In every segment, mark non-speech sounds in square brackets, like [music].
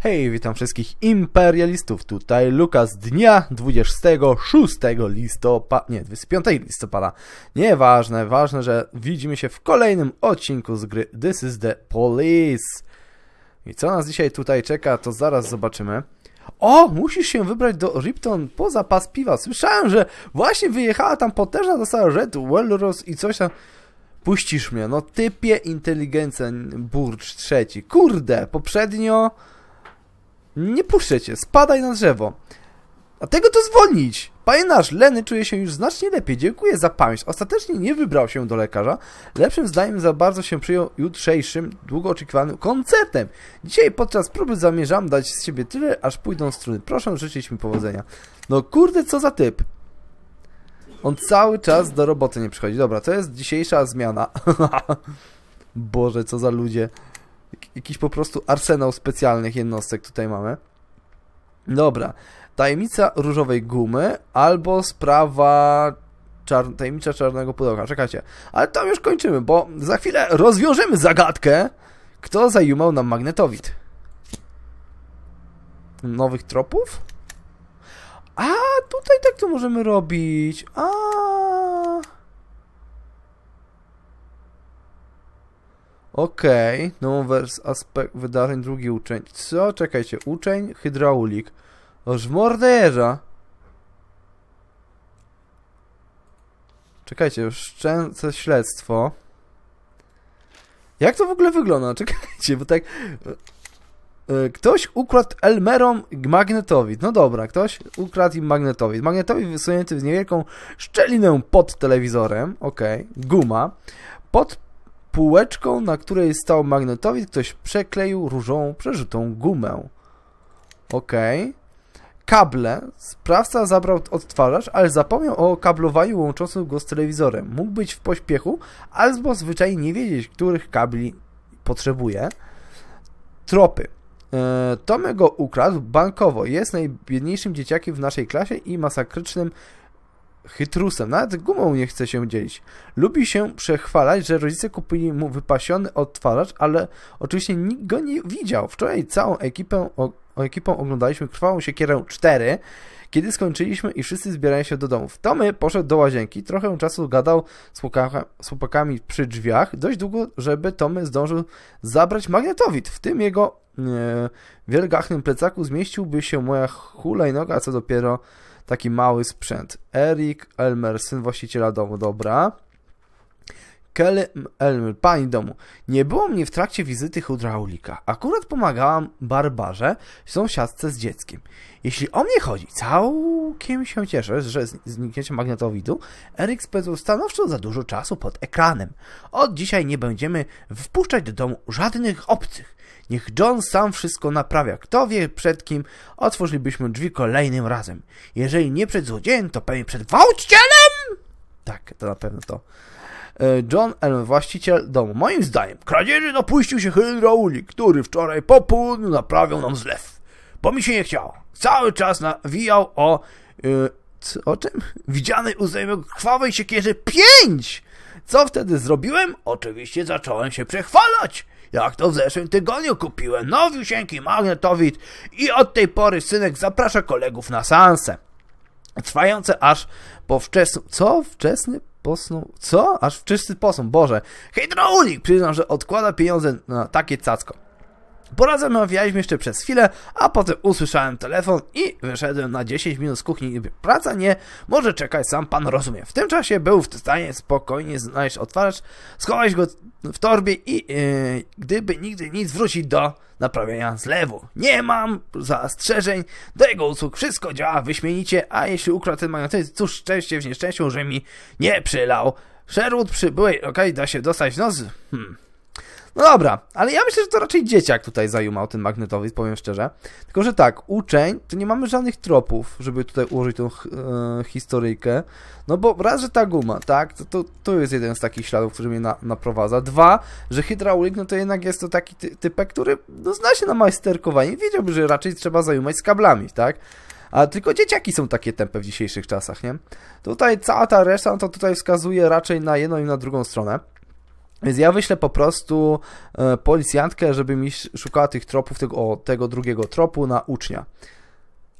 Hej, witam wszystkich imperialistów. Tutaj Lukas dnia 26 listopada, nie, 25 listopada. Nieważne, ważne, że widzimy się w kolejnym odcinku z gry This is the Police. I co nas dzisiaj tutaj czeka, to zaraz zobaczymy. O, musisz się wybrać do Ripton po zapas piwa. Słyszałem, że właśnie wyjechała tam potężna dostała Red Walrus i coś tam... Puścisz mnie, no typie inteligencja Burcz trzeci. Kurde, poprzednio... Nie puszczę cię, spadaj na drzewo. A tego to zwolnić! Panie nasz, Leny czuje się już znacznie lepiej. Dziękuję za pamięć. Ostatecznie nie wybrał się do lekarza. Lepszym zdaniem za bardzo się przyjął jutrzejszym, długo oczekiwanym koncertem. Dzisiaj podczas próby zamierzam dać z siebie tyle, aż pójdą struny. Proszę życzyć mi powodzenia. No kurde, co za typ. On cały czas do roboty nie przychodzi. Dobra, to jest dzisiejsza zmiana. [laughs] Boże, co za ludzie. Jak- Jakiś po prostu arsenał specjalnych jednostek tutaj mamy. Dobra. Tajemnica różowej gumy albo sprawa czar... tajemnicza czarnego pudełka. Czekajcie. Ale tam już kończymy, bo za chwilę rozwiążemy zagadkę. Kto zajumał nam magnetowid? Nowych tropów? A, tutaj tak to możemy robić. A. Okej, numbers, aspekt wydarzeń, drugi uczeń. Co? Czekajcie, uczeń, hydraulik. Oż morderza. Czekajcie, szczęce śledztwo. Jak to w ogóle wygląda? [laughs] Czekajcie, bo tak... e, e, Ktoś ukradł Elmerom magnetowid. No dobra, ktoś ukradł im magnetowid. Magnetowid wysunięty w niewielką szczelinę pod telewizorem. Okej, guma. Pod półeczką, na której stał magnetowid, ktoś przekleił różową przerzutą gumę. Okej. Kable. Sprawca zabrał odtwarzacz, ale zapomniał o kablowaniu łączącym go z telewizorem. Mógł być w pośpiechu, albo zwyczajnie nie wiedzieć, których kabli potrzebuje. Tropy. E, Tomek go ukradł bankowo. Jest najbiedniejszym dzieciakiem w naszej klasie i masakrycznym chytrusem. Nawet gumą nie chce się dzielić. Lubi się przechwalać, że rodzice kupili mu wypasiony odtwarzacz, ale oczywiście nikt go nie widział. Wczoraj całą ekipę, o, ekipą oglądaliśmy Krwawą Siekierę 4, kiedy skończyliśmy i wszyscy zbierają się do domów. Tomy poszedł do łazienki, trochę czasu gadał z, chłopaka, z chłopakami przy drzwiach, dość długo, żeby Tomy zdążył zabrać magnetowid. W tym jego e, wielgachnym plecaku zmieściłby się moja hulajnoga, co dopiero taki mały sprzęt. Erik Elmer, syn właściciela domu, dobra. Kelly Elmer, pani domu. Nie było mnie w trakcie wizyty hydraulika. Akurat pomagałam Barbarze, sąsiadce z dzieckiem. Jeśli o mnie chodzi, całkiem się cieszę, że z zniknięciem magnetowidu Erik spędzał stanowczo za dużo czasu pod ekranem. Od dzisiaj nie będziemy wpuszczać do domu żadnych obcych. Niech John sam wszystko naprawia. Kto wie przed kim otworzylibyśmy drzwi kolejnym razem. Jeżeli nie przed złodziejem, to pewnie przed gwałcicielem! Tak, to na pewno to. E, John Elm, właściciel domu. Moim zdaniem, kradzieży dopuścił się hydraulik, który wczoraj po południu naprawiał nam zlew. Bo mi się nie chciało. Cały czas nawijał o... Yy, co, o czym? Widzianej u znajomego krwawej siekierze pięć! Co wtedy zrobiłem? Oczywiście zacząłem się przechwalać. Jak to w zeszłym tygodniu kupiłem nowiusieńki magnetowid i od tej pory synek zaprasza kolegów na seanse. Trwające aż po wczesny... Co? Wczesny posną... Co? Aż wczesny posą. Boże. Hydraulik! Przyznam, że odkłada pieniądze na takie cacko. Porozmawialiśmy jeszcze przez chwilę, a potem usłyszałem telefon i wyszedłem na 10 minut z kuchni. Praca nie, może czekać, sam pan rozumie. W tym czasie był w stanie spokojnie znaleźć otwarzacz, schować go w torbie i yy, gdyby nigdy nic wrócić do naprawienia zlewu. Nie mam zastrzeżeń do jego usług, wszystko działa wyśmienicie, a jeśli ukradł ten magnetyzm, cóż szczęście w nieszczęściu, że mi nie przylał. Sherwood przy byłej okej, da się dostać nos. Hmm. No dobra, ale ja myślę, że to raczej dzieciak tutaj zajumał ten magnetowid, powiem szczerze. Tylko, że tak, uczeń, to nie mamy żadnych tropów, żeby tutaj ułożyć tą e, historyjkę. No bo raz, że ta guma, tak, to, to, to jest jeden z takich śladów, który mnie na, naprowadza. Dwa, że hydraulik, no to jednak jest to taki ty, typek, który no, zna się na majsterkowanie. Wiedziałby, że raczej trzeba zajumać z kablami, tak? A tylko dzieciaki są takie tępe w dzisiejszych czasach, nie? Tutaj cała ta reszta, no to tutaj wskazuje raczej na jedną i na drugą stronę. Więc ja wyślę po prostu e, policjantkę, żeby mi szukała tych tropów, tego, tego drugiego tropu na ucznia.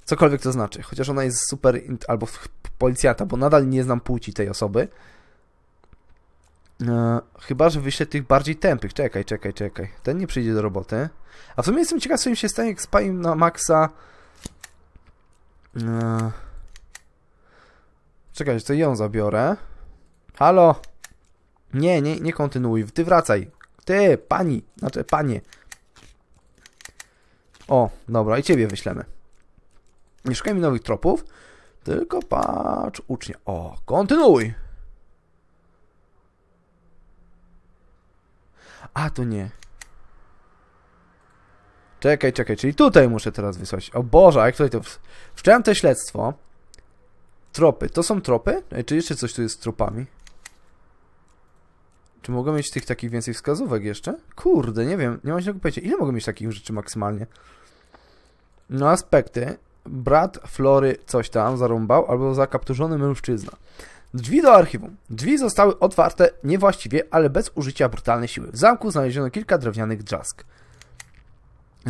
Cokolwiek to znaczy. Chociaż ona jest super, albo policjanta, bo nadal nie znam płci tej osoby. E, chyba, że wyślę tych bardziej tępych. Czekaj, czekaj, czekaj. Ten nie przyjdzie do roboty. A w sumie jestem ciekaw, co im się stanie, jak spajim na maksa... E, czekaj, to ją zabiorę. Halo? Nie, nie, nie kontynuuj. Ty wracaj. Ty, pani. Znaczy, panie. O, dobra, i ciebie wyślemy. Nie szukajmy nowych tropów, tylko patrz ucznia. O, kontynuuj. A, to nie. Czekaj, czekaj, czyli tutaj muszę teraz wysłać. O Boże, jak tutaj to... Wszcząłem to śledztwo. Tropy. To są tropy? Czy jeszcze coś tu jest z tropami? Czy mogę mieć tych takich więcej wskazówek jeszcze? Kurde, nie wiem. Nie mam się pojęcia. Ile mogę mieć takich rzeczy maksymalnie? No, aspekty. Brat Flory coś tam zarąbał, albo zakapturzony mężczyzna. Drzwi do archiwum. Drzwi zostały otwarte niewłaściwie, ale bez użycia brutalnej siły. W zamku znaleziono kilka drewnianych drzask.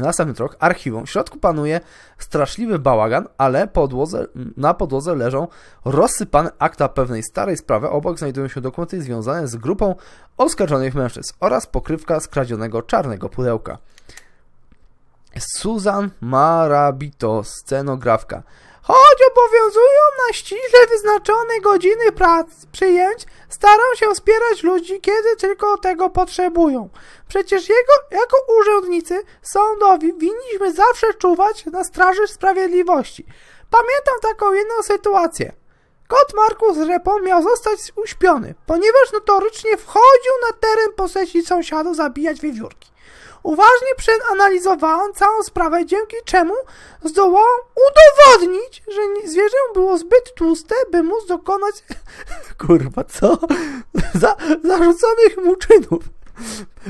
Następny krok, archiwum. W środku panuje straszliwy bałagan, ale podłodze, na podłodze leżą rozsypane akta pewnej starej sprawy. Obok znajdują się dokumenty związane z grupą oskarżonych mężczyzn oraz pokrywka skradzionego czarnego pudełka. Susan Marabito, scenografka. Choć obowiązują na ściśle wyznaczone godziny prac, przyjęć, staram się wspierać ludzi, kiedy tylko tego potrzebują. Przecież jego, jako urzędnicy sądowi winniśmy zawsze czuwać na straży sprawiedliwości. Pamiętam taką jedną sytuację. Kot Markus Repon miał zostać uśpiony, ponieważ notorycznie wchodził na teren posesji sąsiadów zabijać wiewiórki. Uważnie przeanalizowałam całą sprawę, dzięki czemu zdołałam udowodnić, że zwierzę było zbyt tłuste, by móc dokonać [laughs] kurwa, co? Za, zarzuconych mu czynów.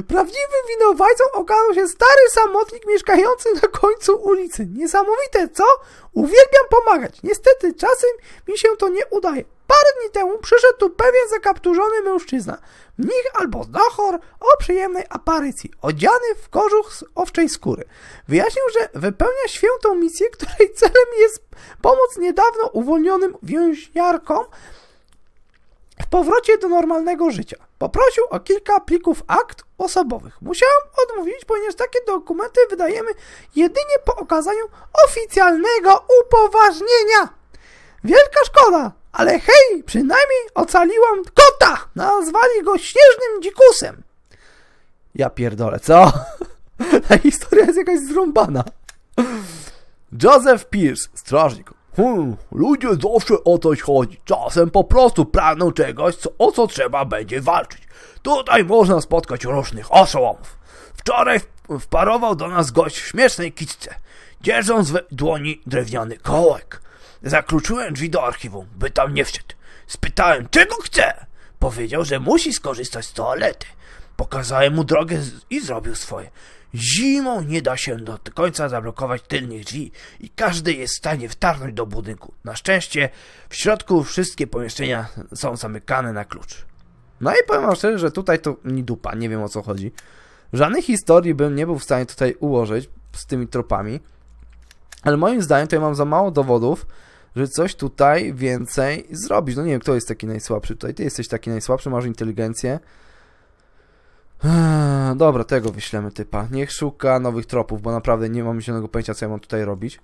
Prawdziwym winowajcą okazał się stary samotnik mieszkający na końcu ulicy. Niesamowite, co? Uwielbiam pomagać. Niestety czasem mi się to nie udaje. Parę dni temu przyszedł tu pewien zakapturzony mężczyzna. Mnich albo znachor o przyjemnej aparycji, odziany w kożuch z owczej skóry. Wyjaśnił, że wypełnia świętą misję, której celem jest pomoc niedawno uwolnionym więźniarkom w powrocie do normalnego życia. Poprosił o kilka plików akt osobowych. Musiałem odmówić, ponieważ takie dokumenty wydajemy jedynie po okazaniu oficjalnego upoważnienia. Wielka szkoda, ale hej, przynajmniej ocaliłam kota! Nazwali go śnieżnym dzikusem. Ja pierdolę, co? [laughs] Ta historia jest jakaś zrąbana. Joseph Pierce, strażnik. Hmm, ludzie zawsze o coś chodzi. Czasem po prostu pragną czegoś, co, o co trzeba będzie walczyć. Tutaj można spotkać różnych oszołomów. Wczoraj wparował do nas gość w śmiesznej kicce, dzierżąc w dłoni drewniany kołek. Zakluczyłem drzwi do archiwum, by tam nie wszedł. Spytałem, czego chce. Powiedział, że musi skorzystać z toalety. Pokazałem mu drogę i zrobił swoje. Zimą nie da się do końca zablokować tylnych drzwi i każdy jest w stanie wtargnąć do budynku. Na szczęście w środku wszystkie pomieszczenia są zamykane na klucz. No i powiem wam szczerze, że tutaj to ni dupa, nie wiem o co chodzi. Żadnej historii bym nie był w stanie tutaj ułożyć z tymi tropami, ale moim zdaniem tutaj mam za mało dowodów, że coś tutaj więcej zrobić. No nie wiem, kto jest taki najsłabszy tutaj. Ty jesteś taki najsłabszy, masz inteligencję. Dobra, tego wyślemy typa. Niech szuka nowych tropów, bo naprawdę nie mam żadnego pojęcia, co ja mam tutaj robić.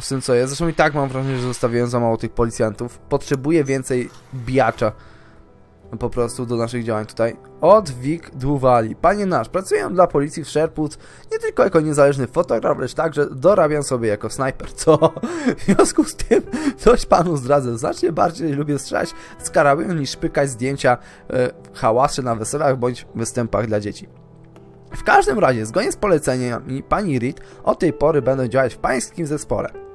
Z tym co jest. Zresztą i tak mam wrażenie, że zostawiłem za mało tych policjantów. Potrzebuję więcej bijacza po prostu do naszych działań tutaj. Od Wik Dłuwali. Panie nasz, pracuję dla policji w Sherwood nie tylko jako niezależny fotograf, lecz także dorabiam sobie jako snajper, co w związku z tym coś panu zdradzę. Znacznie bardziej lubię strzelać z karabinu niż szpykać zdjęcia e, hałasy na weselach bądź występach dla dzieci. W każdym razie, zgodnie z poleceniami pani Reed, od tej pory będę działać w pańskim zespole.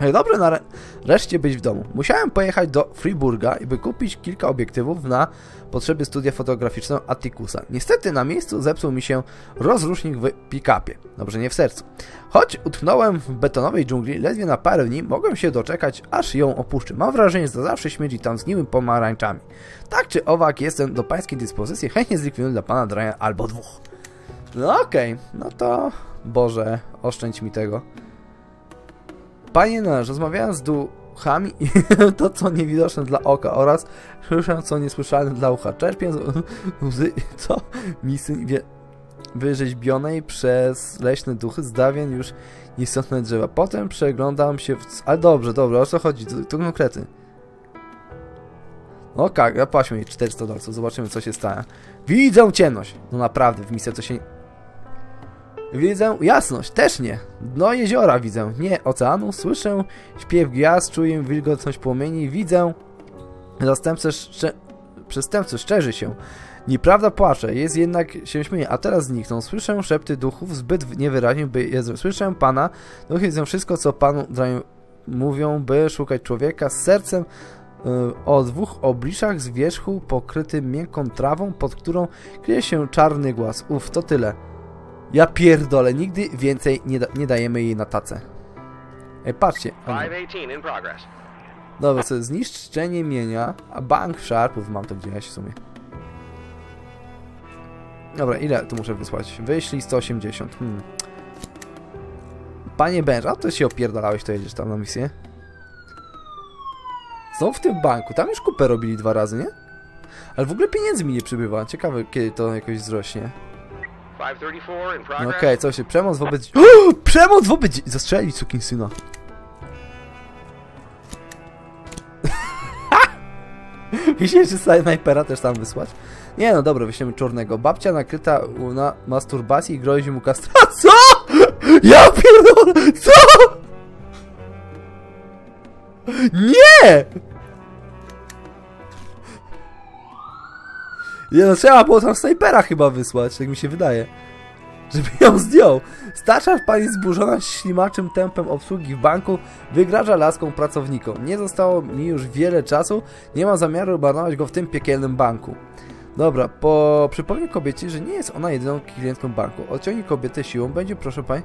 Ej, Dobrze nareszcie być w domu. Musiałem pojechać do Friburga, by kupić kilka obiektywów na potrzeby studia fotograficznego Atticusa. Niestety na miejscu zepsuł mi się rozrusznik w pick-upie. Dobrze, nie w sercu. Choć utknąłem w betonowej dżungli, ledwie na parę dni mogłem się doczekać, aż ją opuszczę. Mam wrażenie, że zawsze śmierdzi tam zgniłym pomarańczami. Tak czy owak, jestem do pańskiej dyspozycji, chętnie zlikwiduję dla pana Drania albo dwóch. No okej, okay. no to... Boże, oszczędź mi tego. Panie nasz, rozmawiałem z duchami i [laughs] to, co niewidoczne dla oka oraz słyszę, co niesłyszalne dla ucha. Czerpię [laughs] łzy, co mi syn wie, wyrzeźbionej przez leśne duchy zdawień już istotne drzewa. Potem przeglądam się w... Ale dobrze, dobrze, o co chodzi? To, to konkrety. No tak, zapłaćmy jej 400 dolców, zobaczymy co się stanie. Widzę ciemność! No naprawdę, w misję to się Widzę jasność, też nie. Dno jeziora widzę, nie oceanu. Słyszę śpiew gwiazd, czuję wilgotność płomieni. Widzę zastępcę szcze... przestępcy, szczerzy się. Nieprawda płacze, jest jednak się śmieje, a teraz znikną. Słyszę szepty duchów zbyt niewyraźnie, by je... Słyszę Pana, duchy widzą wszystko, co Panu mówią, by szukać człowieka z sercem y, o dwóch obliczach z wierzchu pokrytym miękką trawą, pod którą kryje się czarny głaz. Uf, to tyle. Ja pierdolę, nigdy więcej nie, da nie dajemy jej na tacę. Ej, patrzcie. Dobra, co zniszczenie mienia, a bank sharpów mam to gdzieś w sumie. Dobra, ile tu muszę wysłać? Wyślij 180. Hmm. Panie Benż, a to się opierdalałeś, to jedziesz tam na misję. Znowu w tym banku, tam już kupę robili dwa razy, nie? Ale w ogóle pieniędzy mi nie przybywa. Ciekawe, kiedy to jakoś wzrośnie. Okej, okay, co się, przemoc wobec... O, [gasps] [gasps] przemoc wobec... Zastrzelić syna. [laughs] Myślisz, że snajpera też tam wysłać? Nie no, dobra, wyślemy czarnego. Babcia nakryta na masturbacji i grozi mu kastra... [laughs] Co?! Ja pierdolę! [laughs] Co?! Nie! Nie no, trzeba było tam snajpera chyba wysłać, tak mi się wydaje. Żeby ją zdjął. Starsza pani zburzona ślimaczym tempem obsługi w banku wygraża laską pracownikom. Nie zostało mi już wiele czasu, nie ma zamiaru marnować go w tym piekielnym banku. Dobra, po przypomnę kobiecie, że nie jest ona jedyną klientką banku. Odciągnij kobietę siłą, będzie proszę pani...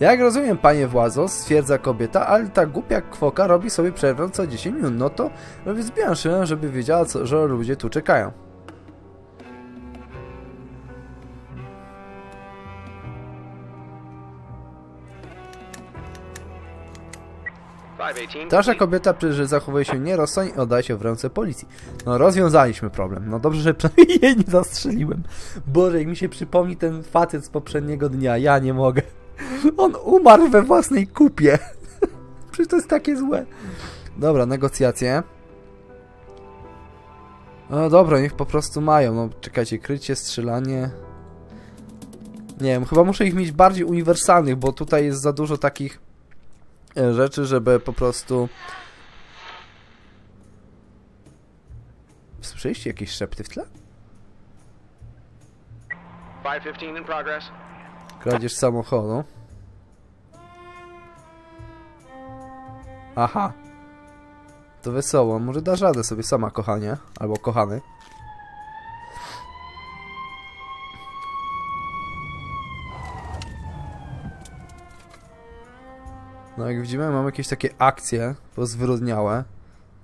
Jak rozumiem, panie władzo, stwierdza kobieta, ale ta głupia kwoka robi sobie przerwę co 10 minut. No to robię zbieram się, żeby wiedziała, co, że ludzie tu czekają. Starsza kobieta, że zachowuje się nierozsądnie i oddaje się w ręce policji. No, rozwiązaliśmy problem. No dobrze, że [laughs] przynajmniej jej nie zastrzeliłem. Boże, jak mi się przypomni ten facet z poprzedniego dnia, ja nie mogę. On umarł we własnej kupie. [laughs] Przecież to jest takie złe. Dobra, negocjacje. No dobra, niech po prostu mają. No czekajcie, krycie, strzelanie. Nie wiem, chyba muszę ich mieć bardziej uniwersalnych, bo tutaj jest za dużo takich e, rzeczy, żeby po prostu... Słyszeliście jakieś szepty w tle? 515 in progress. Kradzież samochodu. Aha. To wesoło. Może dasz radę sobie sama, kochanie. Albo kochany. No jak widzimy, mamy jakieś takie akcje pozwyrodniałe.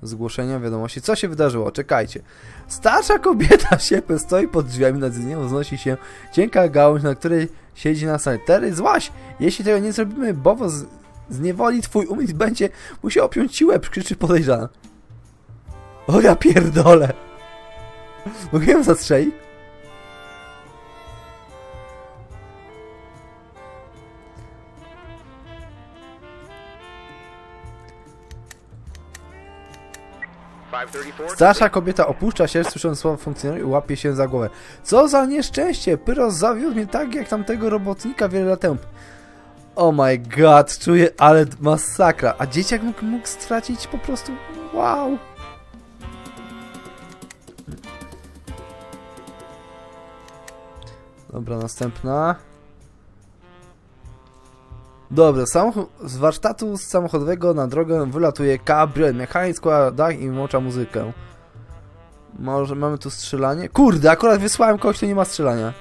Zgłoszenia wiadomości. Co się wydarzyło? Czekajcie. Starsza kobieta [laughs] siepy stoi pod drzwiami, nad nią wznosi się cienka gałąź, na której siedzi na sali. Tery, złaś! Jeśli tego nie zrobimy, Bowo z, z niewoli twój umysł będzie musiał opiąć ci łeb, krzyczy podejrzana. O ja pierdolę! Mogę ją zastrzelić? Starsza kobieta opuszcza się, słysząc słowa funkcjonariusz i łapie się za głowę. Co za nieszczęście! Pyros zawiódł mnie tak jak tamtego robotnika wiele lat temu. Oh my god, czuję, ale masakra. A dzieciak mógł, mógł stracić po prostu... Wow! Dobra, następna. Dobra, z warsztatu samochodowego na drogę wylatuje kabriolet. Mechanizm składa i włącza muzykę. Może mamy tu strzelanie? Kurde, akurat wysłałem kogoś, kto nie ma strzelania.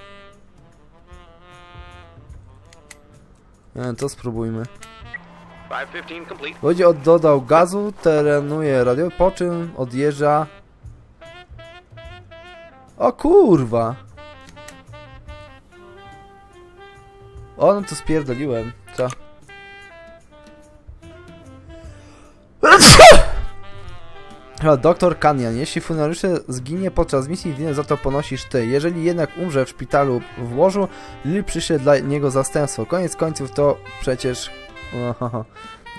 Nie, to spróbujmy. 515 complete. Wodzie od dodał gazu, terenuje radio, po czym odjeżdża. O kurwa! O, no to spierdoliłem. Co? Doktor Kanyan. Jeśli funkcjonariusze zginie podczas misji, winę za to ponosisz ty. Jeżeli jednak umrze w szpitalu w łożu, Lil przyszedł dla niego zastępstwo. Koniec końców to przecież...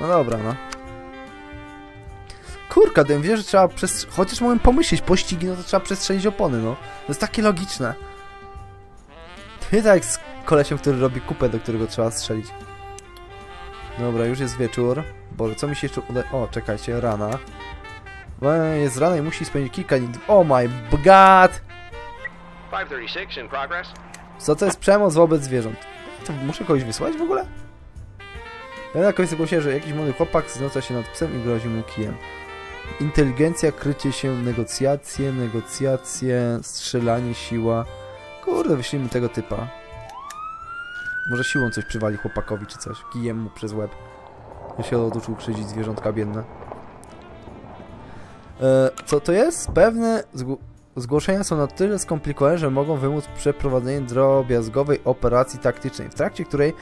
No dobra, no. Kurka, ten wie, że trzeba przez... Chociaż mogłem pomyśleć, pościgi, no to trzeba przestrzelić opony, no. To jest takie logiczne. Nie tak z kolesiem, który robi kupę, do którego trzeba strzelić. Dobra, już jest wieczór. Boże, co mi się jeszcze uda... O, czekajcie, rana. Jest rana i musi spędzić kilka dni... Oh my god! 536 in progress. Co to jest przemoc wobec zwierząt? To muszę kogoś wysłać w ogóle? Ja na końcu zgłosiłem, że jakiś młody chłopak znęca się nad psem i grozi mu kijem. Inteligencja, krycie się, negocjacje, negocjacje, strzelanie, siła. Kurde, wyślijmy tego typa. Może siłą coś przywali chłopakowi czy coś. Kijem mu przez łeb. Ja się oduczył krzywdzić zwierzątka biedne. E, co to jest? Pewne zgł zgłoszenia są na tyle skomplikowane, że mogą wymóc przeprowadzenie drobiazgowej operacji taktycznej, w trakcie której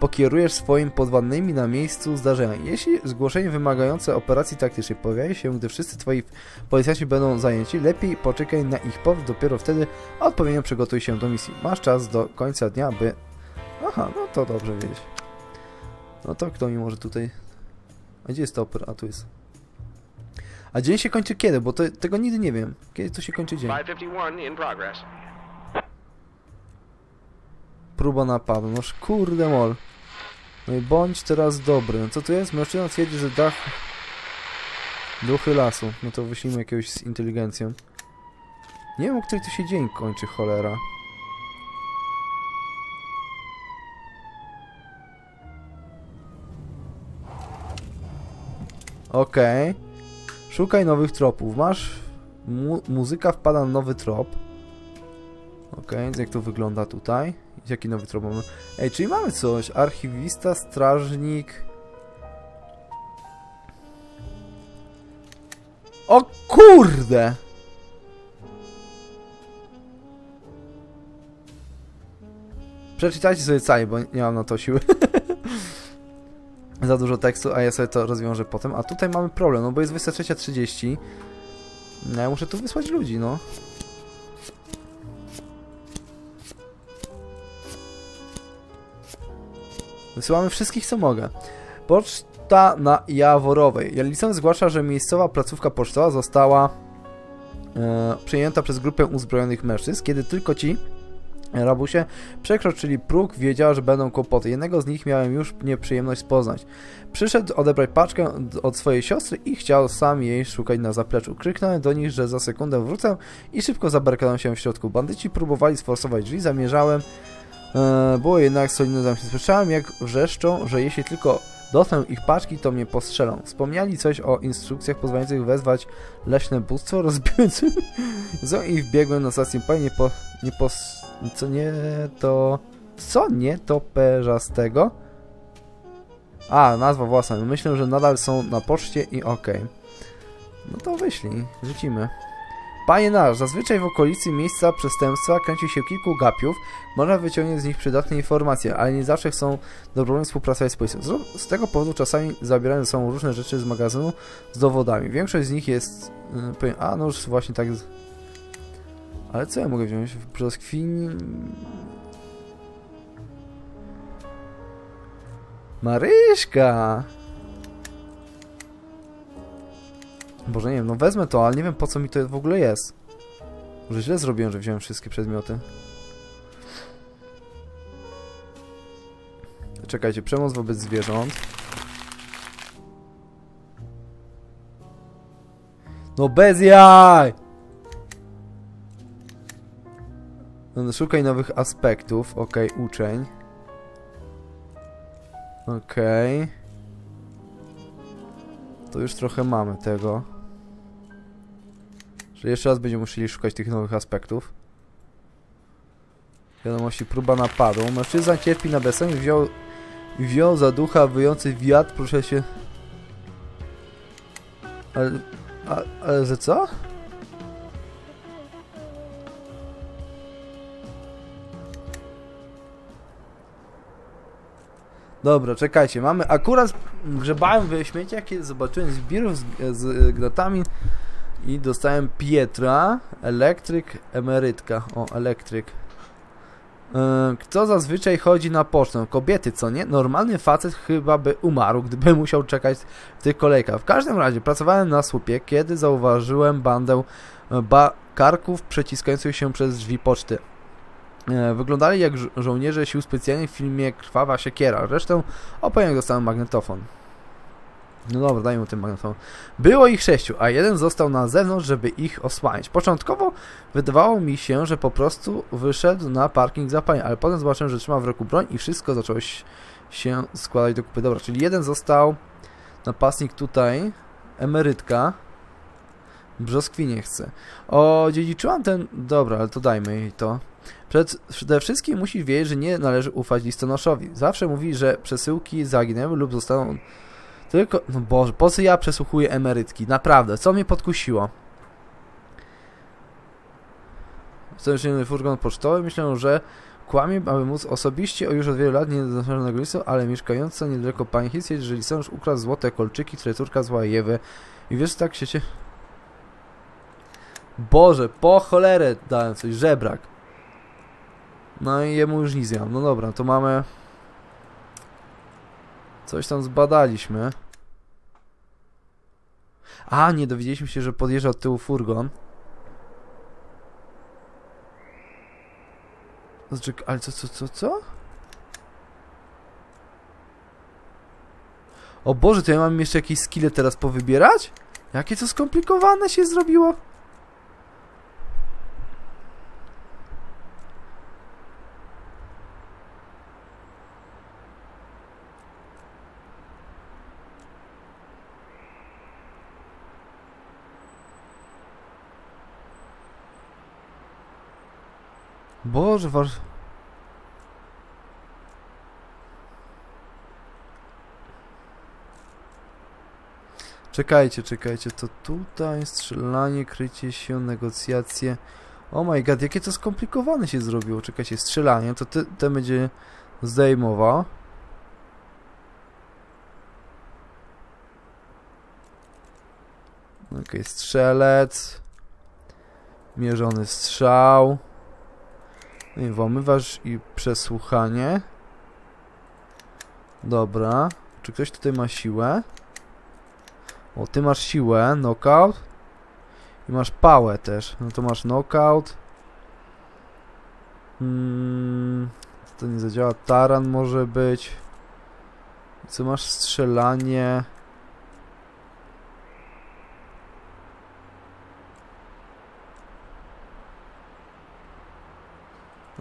pokierujesz swoim podwładnymi na miejscu zdarzenia. Jeśli zgłoszenie wymagające operacji taktycznej pojawi się, gdy wszyscy twoi policjanci będą zajęci, lepiej poczekaj na ich powrót, dopiero wtedy odpowiednio przygotuj się do misji. Masz czas do końca dnia, by... Aha, no to dobrze wiedzieć. No to kto mi może tutaj... A gdzie jest ta opera? A tu jest. A dzień się kończy kiedy? Bo to, tego nigdy nie wiem. Kiedy to się kończy dzień? 551 in progress. Próba napadu. Noż kurde mol. No i bądź teraz dobry. No co tu jest? Mężczyzna twierdzi, że dach... Duchy lasu. No to wyślijmy jakiegoś z inteligencją. Nie wiem, o której tu się dzień kończy, cholera. Okej. Szukaj nowych tropów. Masz... Mu muzyka wpada na nowy trop. Więc jak to wygląda tutaj? Jaki nowy trop mamy? Ej, czyli mamy coś. Archiwista, strażnik... O kurde! Przeczytajcie sobie cały, bo nie mam na to siły. [laughs] Za dużo tekstu, a ja sobie to rozwiążę potem. A tutaj mamy problem, no bo jest 23.30. No ja muszę tu wysłać ludzi, no. Wysyłamy wszystkich, co mogę. Poczta na Jaworowej. Jelicon zgłasza, że miejscowa placówka pocztowa została e, przejęta przez grupę uzbrojonych mężczyzn, kiedy tylko ci rabusie przekroczyli próg, wiedziała, że będą kłopoty. Jednego z nich miałem już nieprzyjemność poznać. Przyszedł odebrać paczkę od swojej siostry i chciał sam jej szukać na zapleczu. Kryknąłem do nich, że za sekundę wrócę i szybko zabarykadłem się w środku. Bandyci próbowali sforsować drzwi, zamierzałem E, było jednak solidne zamknięcie. Słyszałem jak wrzeszczą, że jeśli tylko dotknę ich paczki, to mnie postrzelą. Wspomnieli coś o instrukcjach pozwalających wezwać leśne bóstwo, rozbiłem co [laughs] i wbiegłem na stację pani nie po... nie po... co nie to... co nie to perzastego? A, nazwa własna. Myślę, że nadal są na poczcie i okej. Okay. No to wyślij, rzucimy. Panie nasz, zazwyczaj w okolicy miejsca przestępstwa kręci się kilku gapiów, można wyciągnąć z nich przydatne informacje, ale nie zawsze chcą dobrowolnie współpracować z policją. Z tego powodu czasami zabierają ze sobą różne rzeczy z magazynu z dowodami. Większość z nich jest... Powiem, a, no już właśnie tak... Ale co ja mogę wziąć? Brzoskwin... Maryśka! Boże, nie wiem, no wezmę to, ale nie wiem po co mi to w ogóle jest. Może źle zrobiłem, że wziąłem wszystkie przedmioty. Czekajcie, przemoc wobec zwierząt. No bez jaj! Szukaj nowych aspektów. Ok, uczeń. Okej. To już trochę mamy tego. Że jeszcze raz będziemy musieli szukać tych nowych aspektów. Wiadomości, próba napadu. Mężczyzna cierpi na bezsen, wziął, wziął za ducha wyjący wiatr, proszę się... Ale... A, ale co? Dobra, czekajcie, mamy akurat grzebałem w śmieciach, kiedy zobaczyłem zbiór z, z gratami i dostałem Pietra, elektryk, emerytka, o, elektryk. Kto zazwyczaj chodzi na pocztę? Kobiety, co nie? Normalny facet chyba by umarł, gdyby [laughs] musiał czekać w tych kolejkach. W każdym razie, pracowałem na słupie, kiedy zauważyłem bandę e, ba karków przeciskających się przez drzwi poczty. E, Wyglądali jak żo- żołnierze sił specjalnych w filmie Krwawa Siekiera. Zresztą opowiem dostałem magnetofon. No dobra, dajmy mu ten magnetofon. Było ich sześciu, a jeden został na zewnątrz, żeby ich osłaniać. Początkowo wydawało mi się, że po prostu wyszedł na parking zapalenia, ale potem zobaczyłem, że trzyma w ręku broń i wszystko zaczęło się składać do kupy. Dobra, czyli jeden został napastnik tutaj, emerytka, brzoskwinie chce. O, dziedziczyłam ten... Dobra, ale to dajmy jej to. Przede wszystkim musisz wiedzieć, że nie należy ufać listonoszowi. Zawsze mówi, że przesyłki zaginęły lub zostaną tylko... No Boże, po co ja przesłuchuję emerytki? Naprawdę, co mnie podkusiło? Stowarzyszenie furgon pocztowy myślę, że kłamie, aby móc osobiście, o już od wielu lat nie zaznaczonego listu, ale mieszkająca niedaleko pani Hitz, że listonosz ukradł złote kolczyki, które córka zła Jewę. I wiesz, tak się. Boże, po cholerę dałem coś, żebrak. No i jemu już nic nie mam. No dobra, to mamy... Coś tam zbadaliśmy. A, nie dowiedzieliśmy się, że podjeżdża od tyłu furgon. Znaczy, ale co, co, co, co? O Boże, to ja mam jeszcze jakieś skille teraz powybierać? Jakie to skomplikowane się zrobiło? Boże, wasz... Czekajcie, czekajcie, to tutaj strzelanie, krycie się, negocjacje. Oh my god, jakie to skomplikowane się zrobiło. Czekajcie, strzelanie, to te, te będzie zdejmował. Okej, strzelec. Mierzony strzał. No i włamywacz i przesłuchanie. Dobra. Czy ktoś tutaj ma siłę? O, ty masz siłę, knockout. I masz pałę też. No to masz knockout. Mm, to nie zadziała. Taran może być. Co masz? Strzelanie.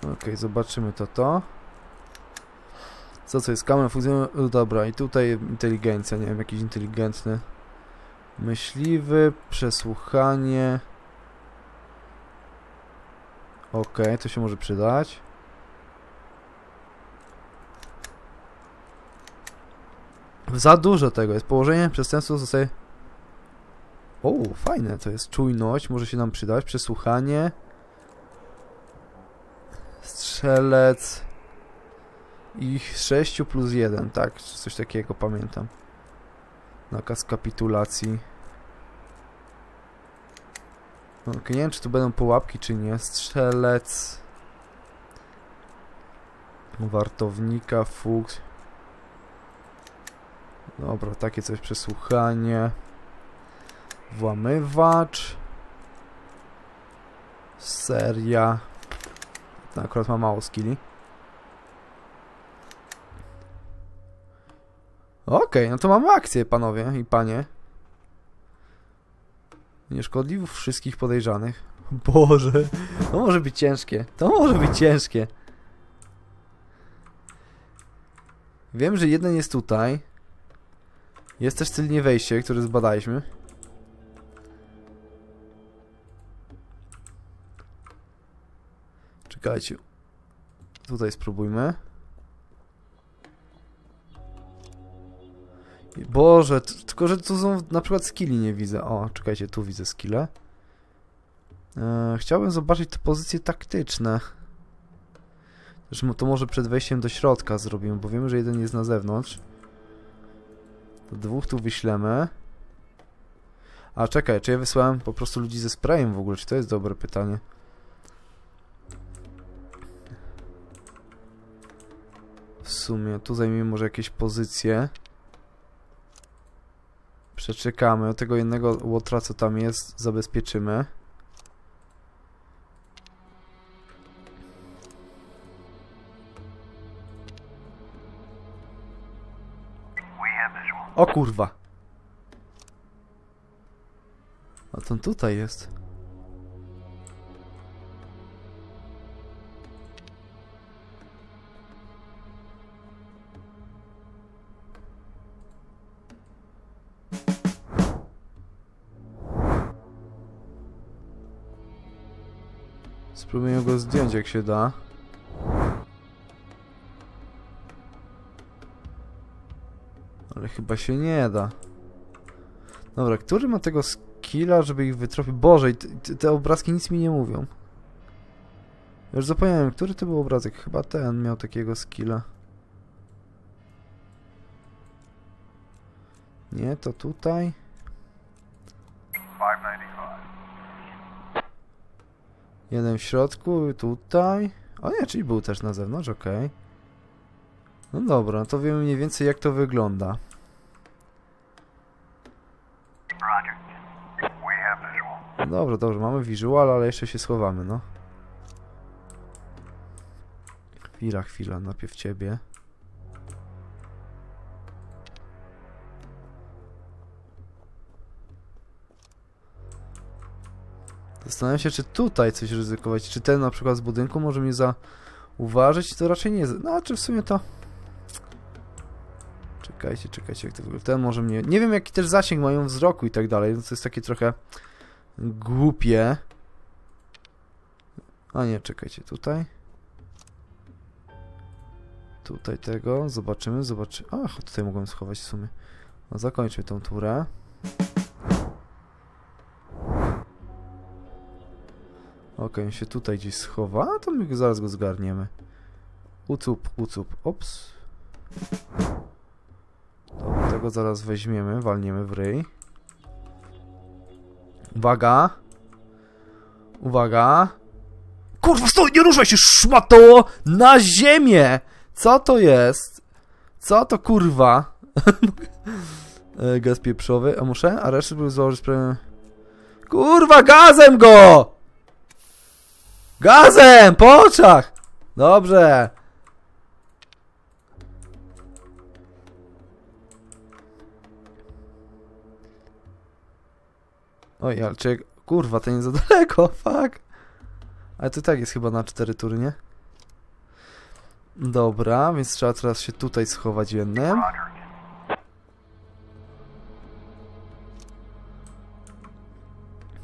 Okej, zobaczymy to to. Co co jest? Kamer funkcjonuje... no Dobra, i tutaj inteligencja, nie wiem, jakiś inteligentny. Myśliwy, przesłuchanie. Okej, to się może przydać. Za dużo tego jest. Położenie przestępstwa zostaje... O, fajne to jest. Czujność może się nam przydać. Przesłuchanie. Strzelec. I 6 plus 1, tak, coś takiego pamiętam. Nakaz kapitulacji. Ok, nie wiem, czy tu będą pułapki, czy nie. Strzelec. Wartownika, fuks. Dobra, takie coś przesłuchanie. Włamywacz. Seria. To akurat ma mało skilli. Okej, no to mamy akcję, panowie i panie. Nieszkodliwych wszystkich podejrzanych. [laughs] Boże, to może być ciężkie. To może być ciężkie. Wiem, że jeden jest tutaj. Jest też tylnie wejście, które zbadaliśmy. Czekajcie. Tutaj spróbujmy. Boże, tylko że tu są na przykład skilli nie widzę. O, czekajcie, tu widzę skille. E, chciałbym zobaczyć te pozycje taktyczne. Mo- to może przed wejściem do środka zrobimy, bo wiemy, że jeden jest na zewnątrz. To dwóch tu wyślemy. A czekaj, czy ja wysłałem po prostu ludzi ze sprayem w ogóle? Czy to jest dobre pytanie? Sumie tu zajmiemy może jakieś pozycje. Przeczekamy. Tego jednego łotra, co tam jest, zabezpieczymy. O kurwa. A to on tutaj jest. Spróbuję go zdjąć jak się da. Ale chyba się nie da. Dobra, który ma tego skilla, żeby ich wytropić? Boże, te obrazki nic mi nie mówią. Już zapomniałem, który to był obrazek? Chyba ten miał takiego skilla. Nie, to tutaj. Jeden w środku, tutaj. O nie, czyli był też na zewnątrz, okej. No dobra, no to wiemy mniej więcej jak to wygląda. Dobra, dobrze, mamy visual, ale jeszcze się schowamy, no. Chwila, chwila, najpierw ciebie. Zastanawiam się, czy tutaj coś ryzykować, czy ten na przykład z budynku może mnie zauważyć, to raczej nie... No, czy w sumie to... Czekajcie, czekajcie, jak to wygląda. Ten może mnie... Nie wiem, jaki też zasięg mają wzroku i tak dalej, no to jest takie trochę głupie. A nie, czekajcie, tutaj. Tutaj tego, zobaczymy, zobaczymy. Ach, tutaj mogłem schować w sumie. No, zakończmy tą turę. Okej, on się tutaj gdzieś schowa, to my zaraz go zgarniemy. Ucup, ucup, ops. Dobra, tego zaraz weźmiemy, walniemy w ryj. Uwaga. Uwaga. Kurwa, stój, nie ruszaj się, szmato! Na ziemię! Co to jest? Co to kurwa? [laughs] E, Gaz pieprzowy, a muszę? A resztę był założyć. Kurwa, gazem go! Gazem! Po oczach! Dobrze. Oj, ale czy... Kurwa, to nie za [laughs] daleko, fuck. Ale to tak jest chyba na cztery tury, nie? Dobra, więc trzeba teraz się tutaj schować jednym.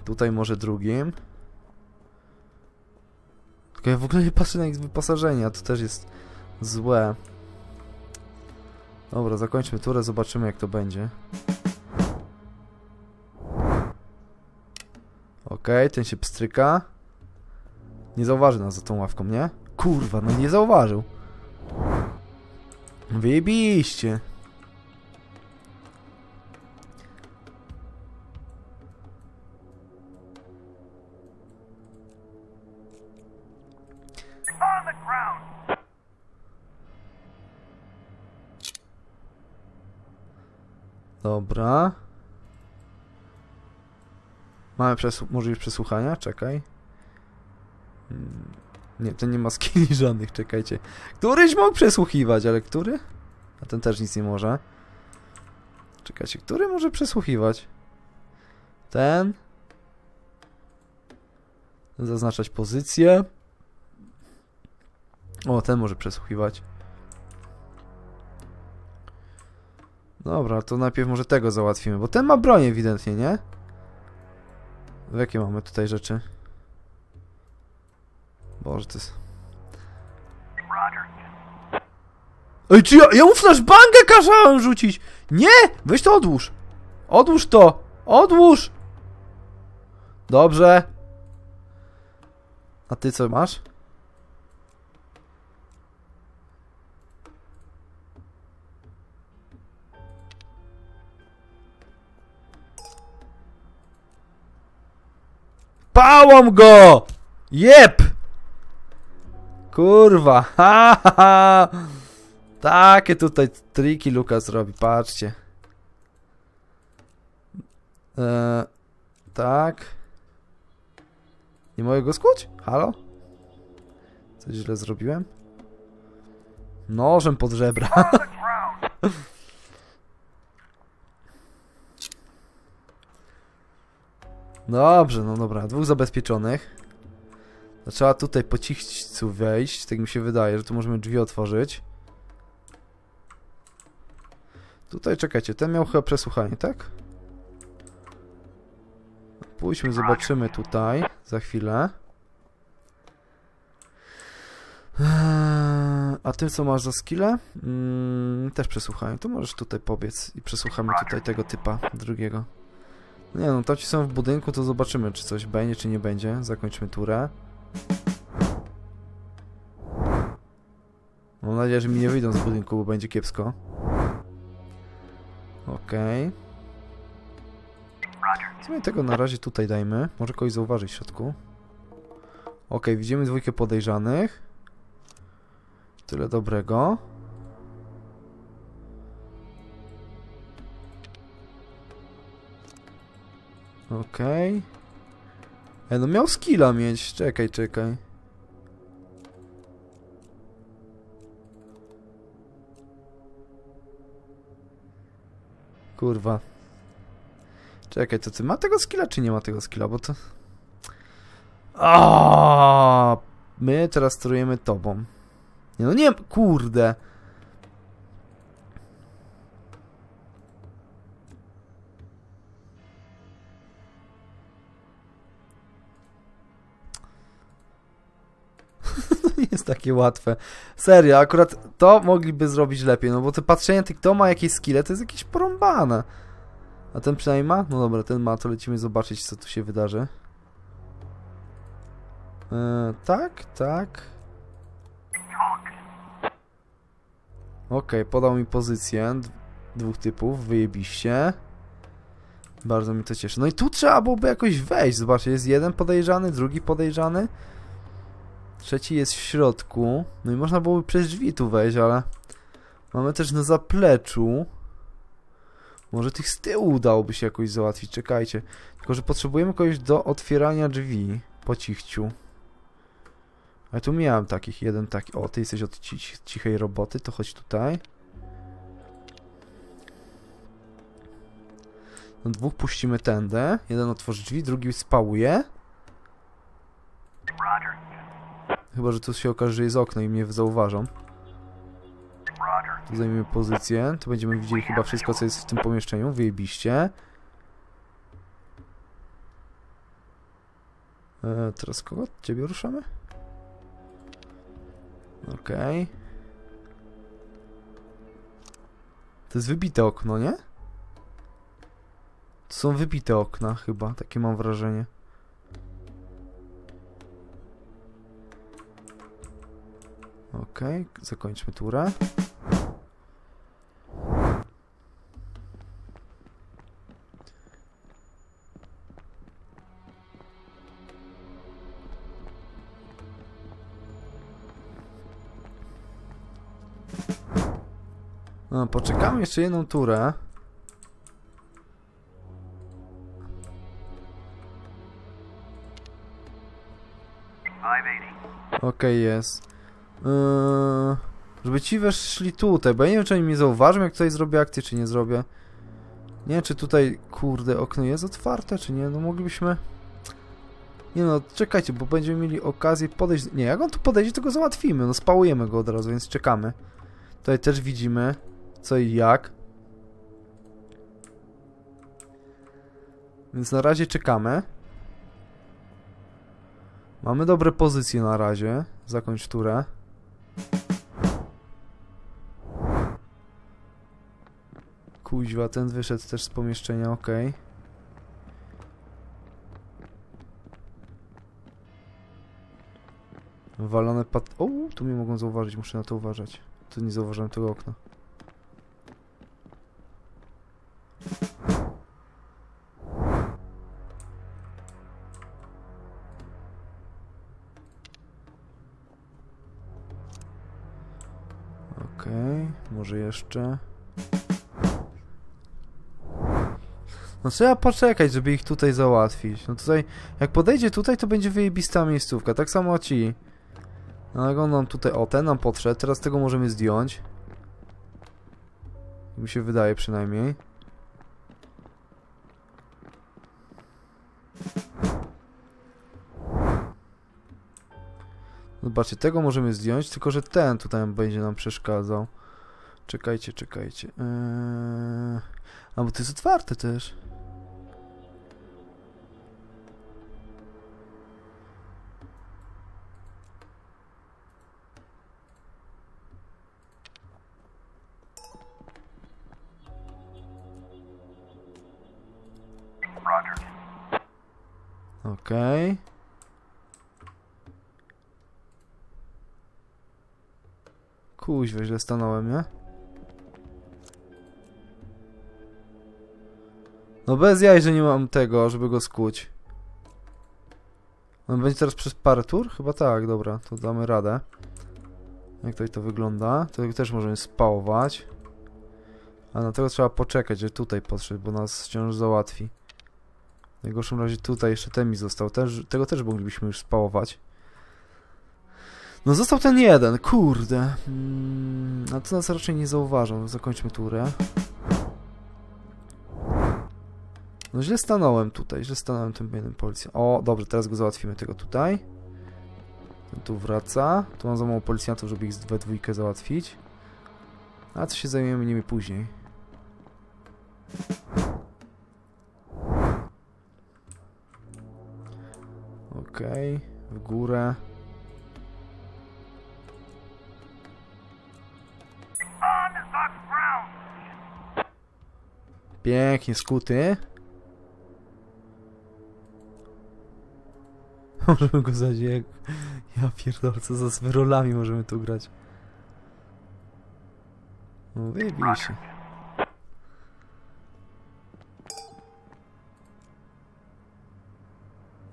Tutaj może drugim. Tylko ja w ogóle nie patrzę na ich a to też jest złe. Dobra, zakończmy turę, zobaczymy jak to będzie. Okej, ten się pstryka. Nie zauważy nas za tą ławką, nie? Kurwa, no nie zauważył. Wyjebiście. Dobra. Mamy przesłu- możliwość przesłuchania? Czekaj. Mm, Nie, ten nie ma [laughs] skilli żadnych, czekajcie. Któryś mógł przesłuchiwać, ale który? A ten też nic nie może. Czekajcie, który może przesłuchiwać? Ten? Zaznaczać pozycję. O, ten może przesłuchiwać. Dobra, to najpierw może tego załatwimy, bo ten ma broń ewidentnie, nie? Jakie mamy tutaj rzeczy? Boże, to jest... Ej, czy ja, ja mu flashbangę kazałem rzucić? Nie! Weź to odłóż. Odłóż to. Odłóż. Dobrze. A ty co masz? Pałam go! Jep! Kurwa, [laughs] ha, ha, ha. Takie tutaj triki Lukas robi, patrzcie. Eee, tak. Nie mogę go skuć? Halo? Coś źle zrobiłem? Nożem pod żebra. [laughs] The ground. Dobrze, no dobra, dwóch zabezpieczonych. To Trzeba tutaj po cichcu wejść, tak mi się wydaje, że tu możemy drzwi otworzyć. Tutaj, czekajcie, ten miał chyba przesłuchanie, tak? Pójdźmy, zobaczymy tutaj, za chwilę. Eee, A ty co masz za skille? Mm, też przesłuchanie. To możesz tutaj pobiec i przesłuchamy tutaj tego typa drugiego. Nie no, to ci są w budynku, to zobaczymy, czy coś będzie, czy nie będzie. Zakończmy turę. Mam nadzieję, że mi nie wyjdą z budynku, bo będzie kiepsko. Okej. Sumie tego na razie tutaj dajmy. Może kogoś zauważyć w środku. Okej, widzimy dwójkę podejrzanych. Tyle dobrego. Okej. Okay. no miał skilla mieć. Czekaj, czekaj. Kurwa. Czekaj, to ty ma tego skilla, czy nie ma tego skilla, bo to... A, My teraz sterujemy tobą. Nie no nie, kurde. Takie łatwe. Serio, akurat to mogliby zrobić lepiej, no bo to patrzenie, ty kto ma jakieś skille, to jest jakieś porąbane. A ten przynajmniej ma? No dobra, ten ma, to lecimy zobaczyć, co tu się wydarzy. E, tak, tak. Okej, podał mi pozycję dwóch typów, wyjebiście. Bardzo mi to cieszy. No i tu trzeba byłoby jakoś wejść. Zobaczcie, jest jeden podejrzany, drugi podejrzany. Trzeci jest w środku. No i można byłoby przez drzwi tu wejść, ale... Mamy też na zapleczu. Może tych z tyłu udałoby się jakoś załatwić, czekajcie. Tylko, że potrzebujemy kogoś do otwierania drzwi. Po cichciu. Ale tu miałem takich, jeden taki. O, ty jesteś od ci cichej roboty, to chodź tutaj. No dwóch puścimy tędę. Jeden otworzy drzwi, drugi spałuje. Roger. Chyba, że tu się okaże, że jest okno i mnie zauważą. Tu zajmiemy pozycję. Tu będziemy widzieli chyba wszystko, co jest w tym pomieszczeniu. Wyjebiście. E, teraz kogo? Ciebie ruszamy? Okej. To jest wybite okno, nie? To są wybite okna chyba, takie mam wrażenie. Okej, zakończmy turę. No, poczekamy jeszcze jedną turę. Okej, jest. Yy, żeby ci weszli tutaj, bo ja nie wiem, czy oni mnie zauważą, jak tutaj zrobię akcję, czy nie zrobię. Nie wiem, czy tutaj, kurde, okno jest otwarte, czy nie. No moglibyśmy... Nie no, czekajcie, bo będziemy mieli okazję podejść... Nie, jak on tu podejdzie, to go załatwimy. No, spałujemy go od razu, więc czekamy. Tutaj też widzimy, co i jak. Więc na razie czekamy. Mamy dobre pozycje na razie. Zakończ turę. Kuźwa, ten wyszedł też z pomieszczenia, ok. Walone pat... O, tu mnie mogą zauważyć, muszę na to uważać. Tu nie zauważyłem tego okna. Okej, może jeszcze. No trzeba poczekać, żeby ich tutaj załatwić. No tutaj, jak podejdzie tutaj, to będzie wyjebista miejscówka. Tak samo ci. No jak on nam tutaj, o ten nam podszedł, teraz tego możemy zdjąć. Mi się wydaje przynajmniej. Zobaczcie, tego możemy zdjąć, tylko że ten tutaj będzie nam przeszkadzał. Czekajcie, czekajcie. Eee... A bo to jest otwarte też. Kuźwa, źle stanąłem, nie? No bez jaj, że nie mam tego, żeby go skuć. On będzie teraz przez parę tur? Chyba tak, dobra, to damy radę. Jak tutaj to wygląda? To też możemy spałować. A na tego trzeba poczekać, że tutaj podszedł, bo nas wciąż załatwi. W najgorszym razie tutaj jeszcze ten mi został. Też, tego też moglibyśmy już spałować. No został ten jeden, kurde. Mm, a to nas raczej nie zauważą. Zakończmy turę. No źle stanąłem tutaj, źle stanąłem tym jednym policją. O, dobrze, teraz go załatwimy tego tutaj. Ten tu wraca. Tu mam za mało policjantów, żeby ich we dwójkę załatwić. A co się zajmiemy nimi później. Okej, w górę. Pięknie skuty. [laughs] Możemy go jak... Ja pierdolę, co za z rolami możemy tu grać. No wybij się.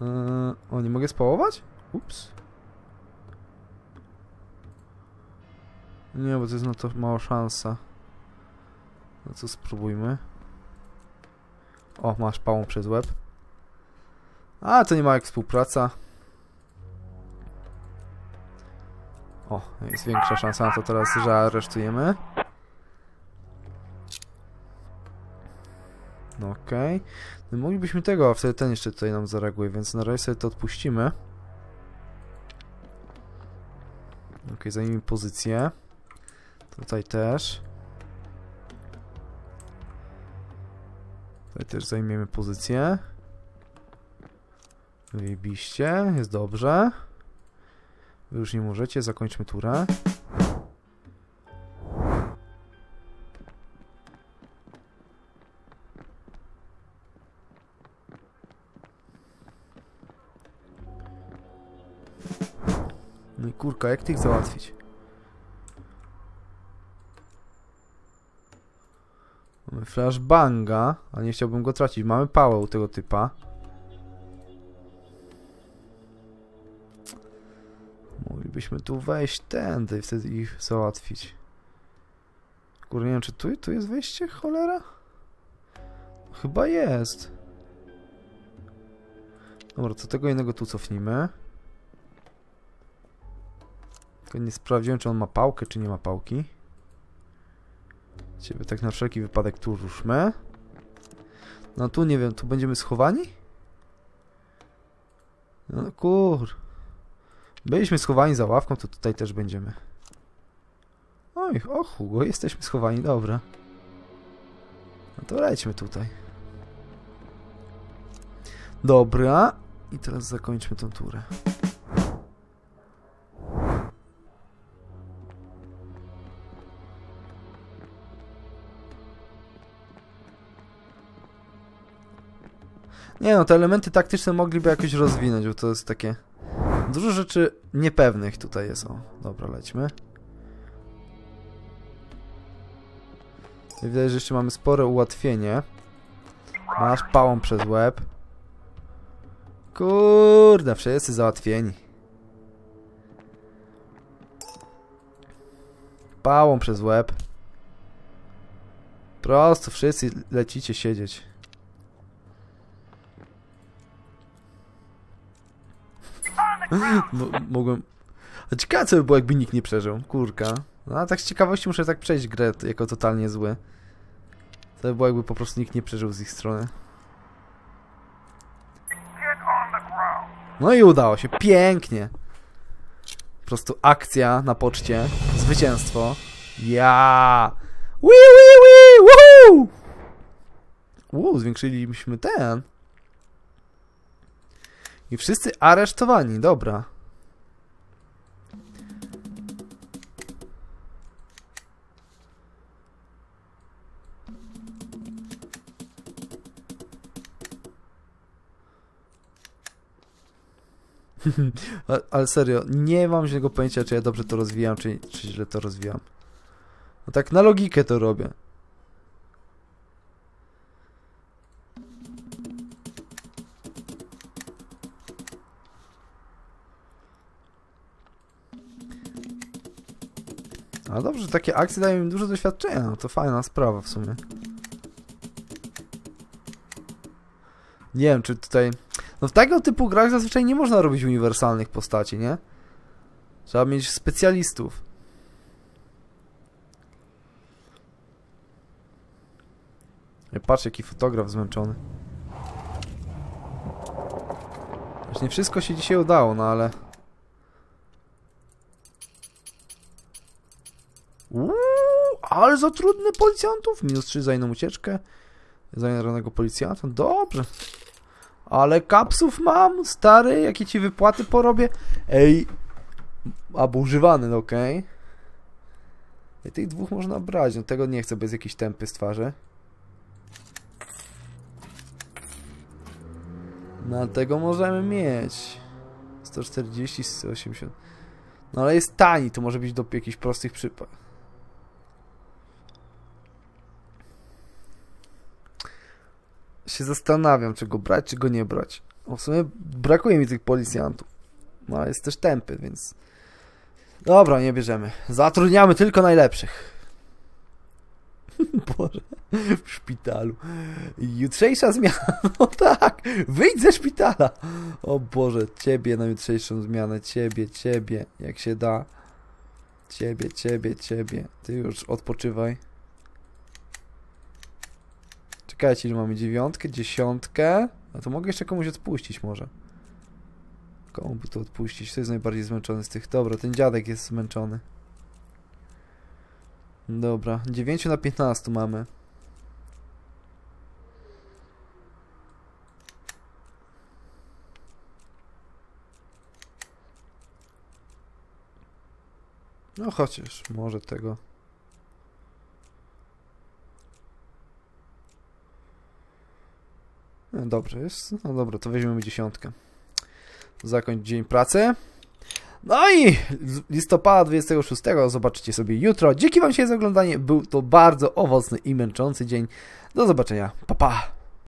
Eee, o, nie mogę spałować? Ups. Nie, bo to jest na to mała szansa. No co, spróbujmy. O, masz pałą przez łeb. A, to nie ma jak współpraca. O, jest większa szansa na to teraz, że aresztujemy. No okej. No moglibyśmy tego, a wtedy ten jeszcze tutaj nam zareaguje, więc na razie sobie to odpuścimy. Okej, zajmijmy pozycję. Tutaj też. Tutaj też zajmiemy pozycję. Wyjebiście, jest dobrze. Wy już nie możecie, zakończmy turę. No i kurka, jak tych załatwić? Flashbanga, a nie chciałbym go tracić. Mamy pałę u tego typa. Moglibyśmy tu wejść tędy i wtedy ich załatwić. Kurde, nie wiem, czy tu, tu jest wejście, cholera? Chyba jest. Dobra, to tego jednego tu cofnijmy. Tylko nie sprawdziłem, czy on ma pałkę, czy nie ma pałki. Ciebie tak na wszelki wypadek tu ruszmy. No tu nie wiem, tu będziemy schowani? No kur... Byliśmy schowani za ławką, to tutaj też będziemy. Oj, o Hugo, jesteśmy schowani, dobra. No to lećmy tutaj. Dobra. I teraz zakończmy tą turę. Nie no, te elementy taktyczne mogliby jakoś rozwinąć, bo to jest takie... Dużo rzeczy niepewnych tutaj jest. O, dobra, lećmy. I Widać, że jeszcze mamy spore ułatwienie. Masz pałą przez łeb. Kurde, wszyscy załatwieni. Pałą przez łeb. Prosto wszyscy lecicie siedzieć. [laughs] Mo- mogłem... A ciekawe co by było jakby nikt nie przeżył. Kurka. No a tak z ciekawości muszę tak przejść grę jako totalnie zły. To by było jakby po prostu nikt nie przeżył z ich strony. No i udało się. Pięknie. Po prostu akcja na poczcie. Zwycięstwo. Ja. Wii, wii, wii, woohoo! Uuu, zwiększyliśmy ten. I wszyscy aresztowani, dobra. [laughs] Ale, serio, nie mam żadnego pojęcia, czy ja dobrze to rozwijam, czy, czy źle to rozwijam. No tak na logikę to robię. Takie akcje dają mi dużo doświadczenia, no to fajna sprawa w sumie. Nie wiem, czy tutaj... No w tego typu grach zazwyczaj nie można robić uniwersalnych postaci, nie? Trzeba mieć specjalistów. Patrz, jaki fotograf zmęczony. Właśnie wszystko się dzisiaj udało, no ale... Uuu, ale za trudny policjantów. Minus 3 za inną ucieczkę. Zainteresowanego policjanta. Dobrze. Ale kapsów mam, stary, jakie ci wypłaty porobię. Ej, albo używany, no okej. I tych dwóch można brać, no tego nie chcę bez jakiejś tempy z twarzy. No tego możemy mieć. 140, 180. No ale jest tani, to może być do jakichś prostych przypadków. Się zastanawiam, czy go brać, czy go nie brać. O, w sumie brakuje mi tych policjantów. No, jest też tępy, więc... Dobra, nie bierzemy. Zatrudniamy tylko najlepszych. [laughs] Boże, w szpitalu. Jutrzejsza zmiana. [laughs] No tak, wyjdź ze szpitala. O Boże, ciebie na jutrzejszą zmianę. Ciebie, ciebie, jak się da. Ciebie, ciebie, ciebie. Ty już odpoczywaj. Czekajcie, ile mamy? Dziewiątkę, dziesiątkę. A to mogę jeszcze komuś odpuścić może. Komu by to odpuścić? Kto jest najbardziej zmęczony z tych? Dobra, ten dziadek jest zmęczony. Dobra, 9 na 15 mamy. No chociaż, może tego. Dobrze jest. No dobra, to weźmiemy dziesiątkę. Zakończ dzień pracy. No i listopada 26 zobaczycie sobie jutro. Dzięki Wam się za oglądanie. Był to bardzo owocny i męczący dzień. Do zobaczenia. Pa, pa.